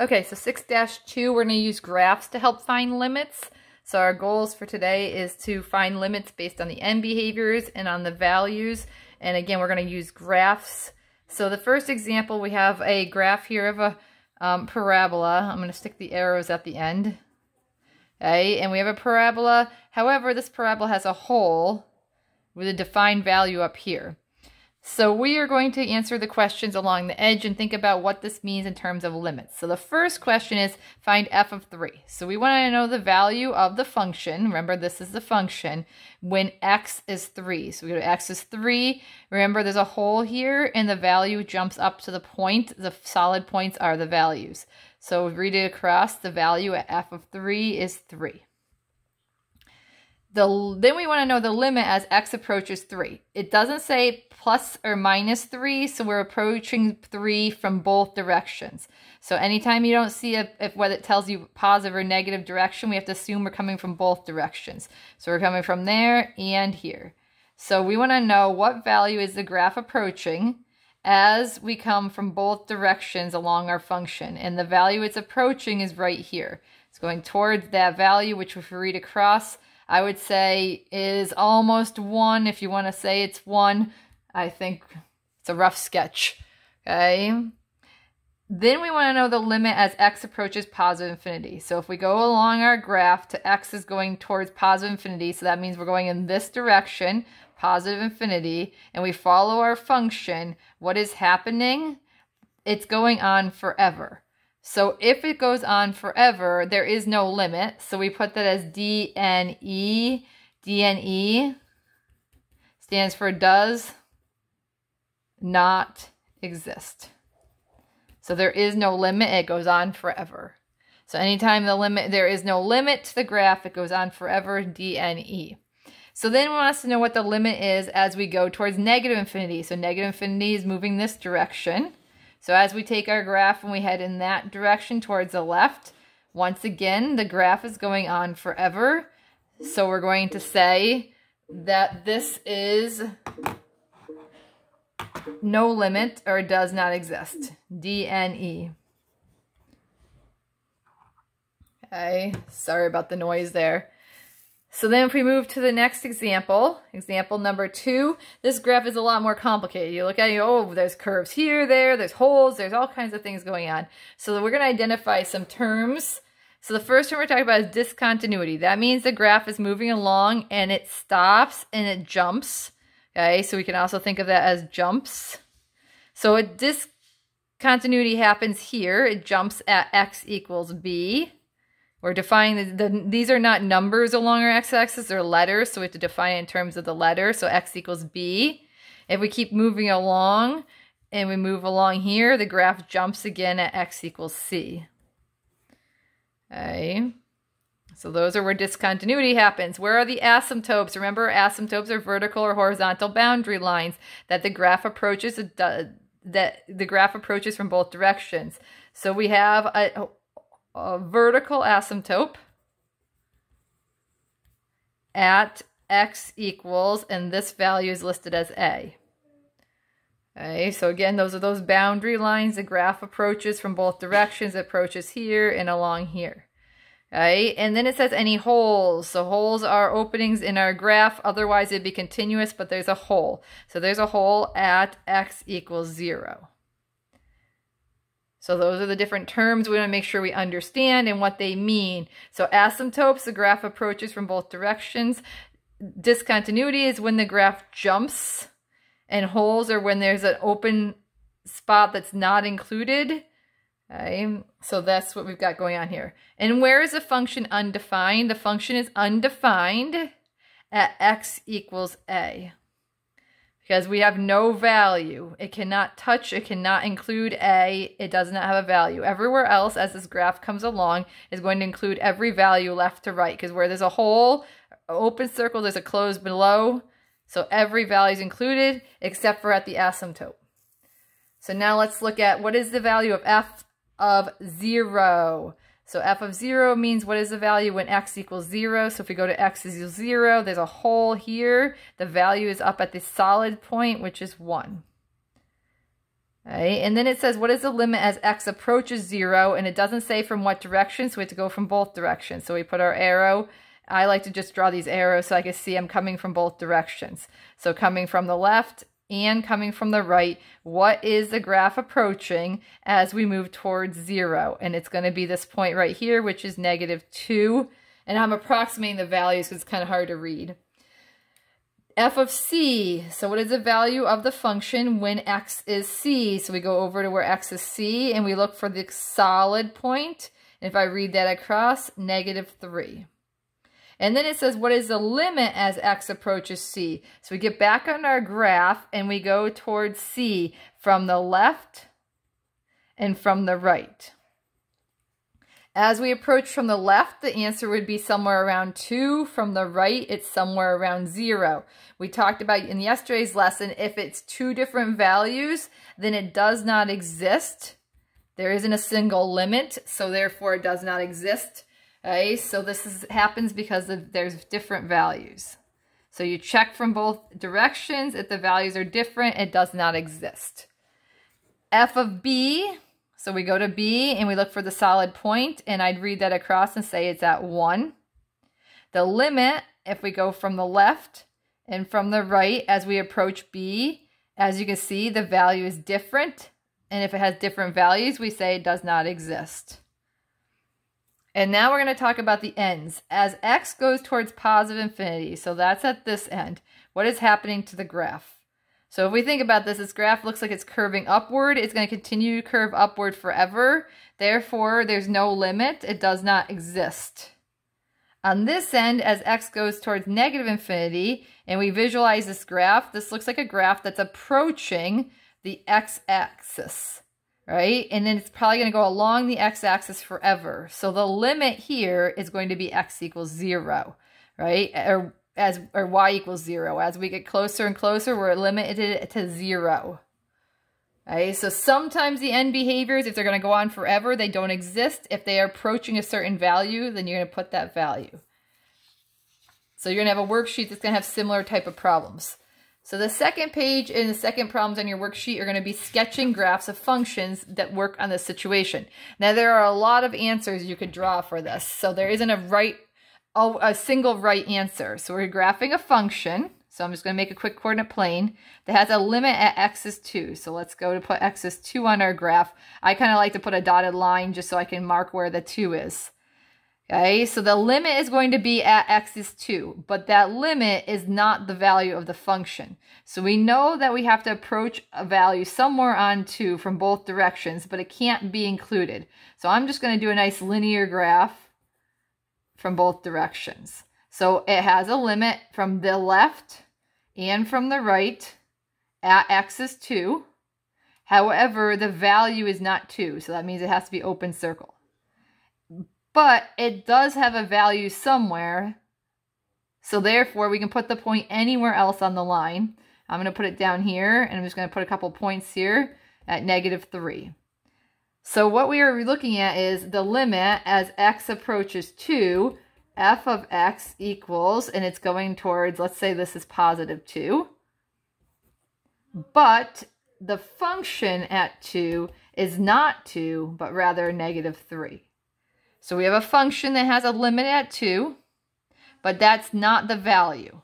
Okay, so 6-2, we're going to use graphs to help find limits. So our goals for today is to find limits based on the end behaviors and on the values. And again, we're going to use graphs. So the first example, we have a graph here of a um, parabola. I'm going to stick the arrows at the end. Okay, and we have a parabola. However, this parabola has a hole with a defined value up here. So we are going to answer the questions along the edge and think about what this means in terms of limits. So the first question is find f of 3. So we want to know the value of the function. Remember, this is the function when x is 3. So we go to x is 3. Remember, there's a hole here and the value jumps up to the point. The solid points are the values. So read it across. The value at f of 3 is 3 the then we want to know the limit as x approaches 3. It doesn't say plus or minus 3, so we're approaching 3 from both directions. So anytime you don't see a, if whether it tells you positive or negative direction, we have to assume we're coming from both directions. So we're coming from there and here. So we want to know what value is the graph approaching as we come from both directions along our function. And the value it's approaching is right here. It's going towards that value, which if we read across, I would say is almost one. If you want to say it's one, I think it's a rough sketch. Okay. Then we want to know the limit as x approaches positive infinity. So if we go along our graph to x is going towards positive infinity, so that means we're going in this direction, positive infinity, and we follow our function, what is happening? It's going on forever. So if it goes on forever, there is no limit. So we put that as DNE. DNE stands for does not exist. So there is no limit. It goes on forever. So anytime the limit, there is no limit to the graph, it goes on forever, DNE. So then we want us to know what the limit is as we go towards negative infinity. So negative infinity is moving this direction. So as we take our graph and we head in that direction towards the left, once again, the graph is going on forever. So we're going to say that this is no limit or does not exist. DNE. Okay, sorry about the noise there. So then if we move to the next example, example number two, this graph is a lot more complicated. You look at it, oh, there's curves here, there, there's holes, there's all kinds of things going on. So we're going to identify some terms. So the first term we're talking about is discontinuity. That means the graph is moving along and it stops and it jumps. Okay, so we can also think of that as jumps. So a discontinuity happens here. It jumps at x equals b. We're defining the, the, these are not numbers along our x-axis, they're letters, so we have to define it in terms of the letter. So x equals b. If we keep moving along and we move along here, the graph jumps again at x equals c. Okay. So those are where discontinuity happens. Where are the asymptotes? Remember, asymptotes are vertical or horizontal boundary lines that the graph approaches uh, that the graph approaches from both directions. So we have a a vertical asymptote at x equals, and this value is listed as a. Okay, so again, those are those boundary lines. The graph approaches from both directions. It approaches here and along here. Okay, and then it says any holes. So holes are openings in our graph. Otherwise, it'd be continuous, but there's a hole. So there's a hole at x equals 0. So those are the different terms we want to make sure we understand and what they mean. So asymptotes, the graph approaches from both directions. Discontinuity is when the graph jumps. And holes are when there's an open spot that's not included. Okay, so that's what we've got going on here. And where is the function undefined? The function is undefined at x equals a because we have no value. It cannot touch, it cannot include A, it does not have a value. Everywhere else, as this graph comes along, is going to include every value left to right, because where there's a hole, open circle, there's a closed below, so every value is included, except for at the asymptote. So now let's look at what is the value of f of 0. So f of 0 means what is the value when x equals 0. So if we go to x is 0, there's a hole here. The value is up at the solid point, which is 1. Right? And then it says, what is the limit as x approaches 0? And it doesn't say from what direction, so we have to go from both directions. So we put our arrow. I like to just draw these arrows so I can see I'm coming from both directions. So coming from the left and coming from the right, what is the graph approaching as we move towards 0? And it's going to be this point right here, which is negative 2. And I'm approximating the values because it's kind of hard to read f of c. So what is the value of the function when x is c? So we go over to where x is c and we look for the solid point. And if I read that across, negative 3. And then it says, what is the limit as x approaches c? So we get back on our graph and we go towards c from the left and from the right. As we approach from the left, the answer would be somewhere around 2. From the right, it's somewhere around 0. We talked about in yesterday's lesson, if it's two different values, then it does not exist. There isn't a single limit, so therefore it does not exist. Okay, so this is, happens because of, there's different values. So you check from both directions. If the values are different, it does not exist. f of b so we go to B and we look for the solid point and I'd read that across and say it's at 1. The limit, if we go from the left and from the right as we approach B, as you can see, the value is different. And if it has different values, we say it does not exist. And now we're going to talk about the ends. As x goes towards positive infinity, so that's at this end, what is happening to the graph? So if we think about this, this graph looks like it's curving upward. It's going to continue to curve upward forever. Therefore, there's no limit. It does not exist. On this end, as x goes towards negative infinity, and we visualize this graph, this looks like a graph that's approaching the x-axis, right? And then it's probably going to go along the x-axis forever. So the limit here is going to be x equals 0, right? Or as or y equals zero. As we get closer and closer, we're limited to zero. Okay, so sometimes the end behaviors, if they're going to go on forever, they don't exist. If they are approaching a certain value, then you're going to put that value. So you're going to have a worksheet that's going to have similar type of problems. So the second page and the second problems on your worksheet are going to be sketching graphs of functions that work on this situation. Now there are a lot of answers you could draw for this. So there isn't a right a, a single right answer. So we're graphing a function. So I'm just going to make a quick coordinate plane that has a limit at x is 2. So let's go to put x is 2 on our graph. I kind of like to put a dotted line just so I can mark where the 2 is. Okay, so the limit is going to be at x is 2, but that limit is not the value of the function. So we know that we have to approach a value somewhere on 2 from both directions, but it can't be included. So I'm just going to do a nice linear graph from both directions. So it has a limit from the left and from the right at x is 2. However, the value is not 2, so that means it has to be open circle. But it does have a value somewhere, so therefore we can put the point anywhere else on the line. I'm going to put it down here, and I'm just going to put a couple points here at negative 3. So what we are looking at is the limit as x approaches 2, f of x equals, and it's going towards, let's say this is positive 2. But the function at 2 is not 2, but rather negative 3. So we have a function that has a limit at 2, but that's not the value.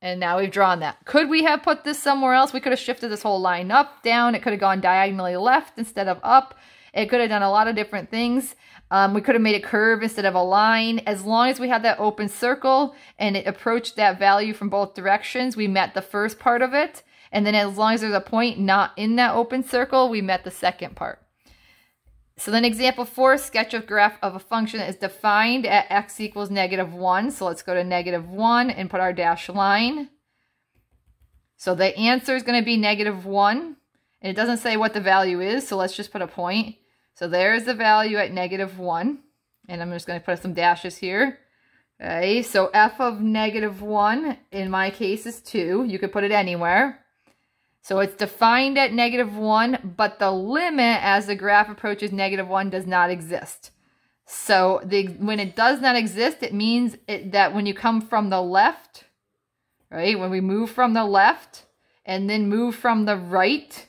And now we've drawn that. Could we have put this somewhere else? We could have shifted this whole line up, down. It could have gone diagonally left instead of up. It could have done a lot of different things. Um, we could have made a curve instead of a line. As long as we had that open circle and it approached that value from both directions, we met the first part of it. And then as long as there's a point not in that open circle, we met the second part. So then example four, sketch of graph of a function that is defined at x equals negative one. So let's go to negative one and put our dash line. So the answer is going to be negative one. And it doesn't say what the value is, so let's just put a point. So there's the value at negative 1. And I'm just going to put some dashes here. Okay, so f of negative 1 in my case is 2. You could put it anywhere. So it's defined at negative 1, but the limit as the graph approaches negative 1 does not exist. So the, when it does not exist, it means it, that when you come from the left, right, when we move from the left and then move from the right,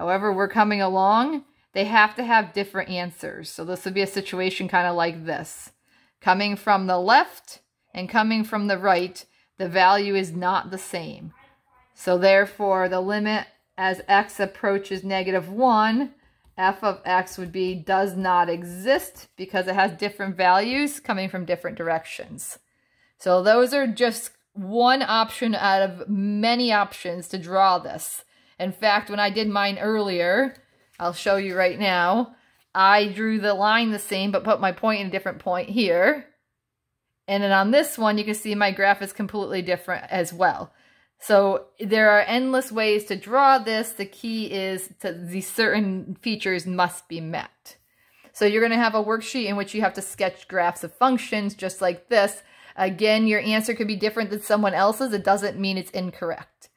However, we're coming along, they have to have different answers. So this would be a situation kind of like this. Coming from the left and coming from the right, the value is not the same. So therefore, the limit as x approaches negative 1, f of x would be does not exist because it has different values coming from different directions. So those are just one option out of many options to draw this. In fact, when I did mine earlier, I'll show you right now, I drew the line the same but put my point in a different point here. And then on this one, you can see my graph is completely different as well. So there are endless ways to draw this. The key is that these certain features must be met. So you're going to have a worksheet in which you have to sketch graphs of functions just like this. Again, your answer could be different than someone else's. It doesn't mean it's incorrect.